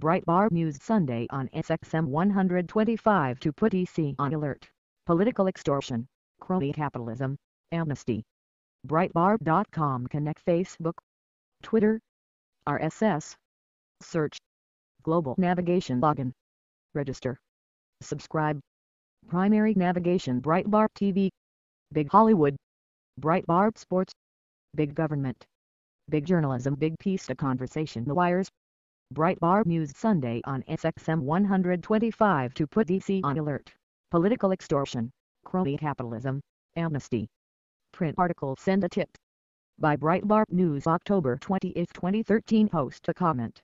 Breitbart News Sunday on SXM 125 to put DC on alert. Political extortion, crony capitalism, amnesty. Breitbart.com connect Facebook, Twitter, RSS, search, global navigation login, register, subscribe, primary navigation Breitbart TV, Big Hollywood, Breitbart Sports, Big Government, Big Journalism Big Peace to Conversation The Wires, Breitbart News Sunday on SXM 125 to put DC on alert, political extortion, crony capitalism, amnesty. Print article Send a tip. By Breitbart News October 20, 2013 Post a comment.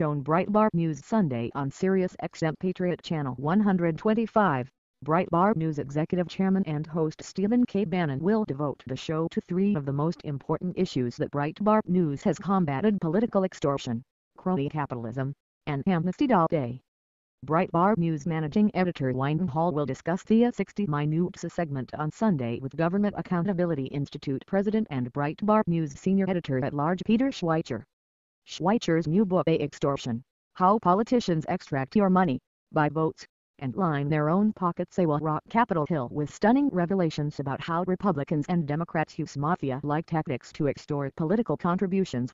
Shown Breitbart News Sunday on Sirius XM Patriot Channel 125. Breitbart News Executive Chairman and host Stephen K. Bannon will devote the show to three of the most important issues that Breitbart News has combated political extortion, crony capitalism, and amnesty. Day. Breitbart News Managing Editor Wynton Hall will discuss the 60 Minutes segment on Sunday with Government Accountability Institute President and Breitbart News Senior Editor-at-Large Peter Schweizer. Schweizer's new book A Extortion, How Politicians Extract Your Money, Buy Votes, and line their own pockets will rock Capitol Hill with stunning revelations about how Republicans and Democrats use mafia-like tactics to extort political contributions.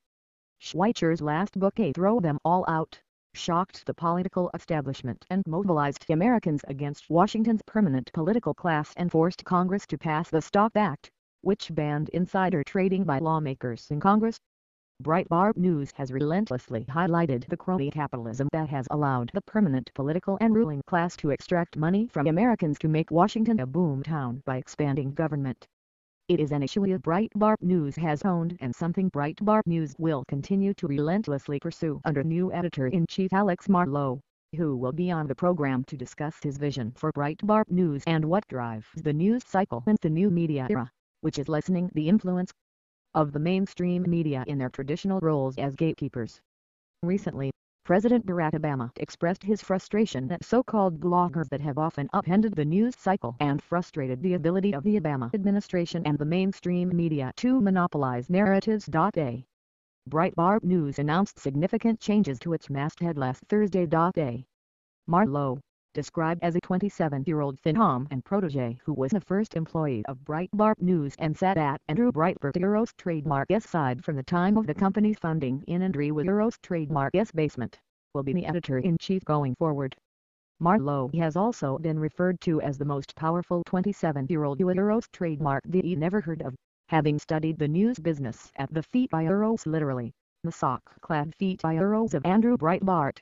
Schweizer's last book A Throw Them All Out shocked the political establishment and mobilized Americans against Washington's permanent political class and forced Congress to pass the Stock Act, which banned insider trading by lawmakers in Congress. Breitbart News has relentlessly highlighted the crony capitalism that has allowed the permanent political and ruling class to extract money from Americans to make Washington a boomtown by expanding government. It is an issue Breitbart News has owned and something Breitbart News will continue to relentlessly pursue under new editor-in-chief Alex Marlow, who will be on the program to discuss his vision for Breitbart News and what drives the news cycle in the new media era, which is lessening the influence of the mainstream media in their traditional roles as gatekeepers. Recently, President Barack Obama expressed his frustration that so-called bloggers that have often upended the news cycle and frustrated the ability of the Obama administration and the mainstream media to monopolize narratives. A. Breitbart News announced significant changes to its masthead last Thursday. A. Marlow, described as a 27-year-old phenom and protege who was the first employee of Breitbart News and sat at Andrew Breitbart's trademark S side from the time of the company's funding in Andrew Breitbart's trademark basement, will be the editor-in-chief going forward. Marlow has also been referred to as the most powerful 27-year-old Euro's trademark the E never heard of, having studied the news business at the feet by Euros literally, the sock-clad feet by Euros of Andrew Breitbart.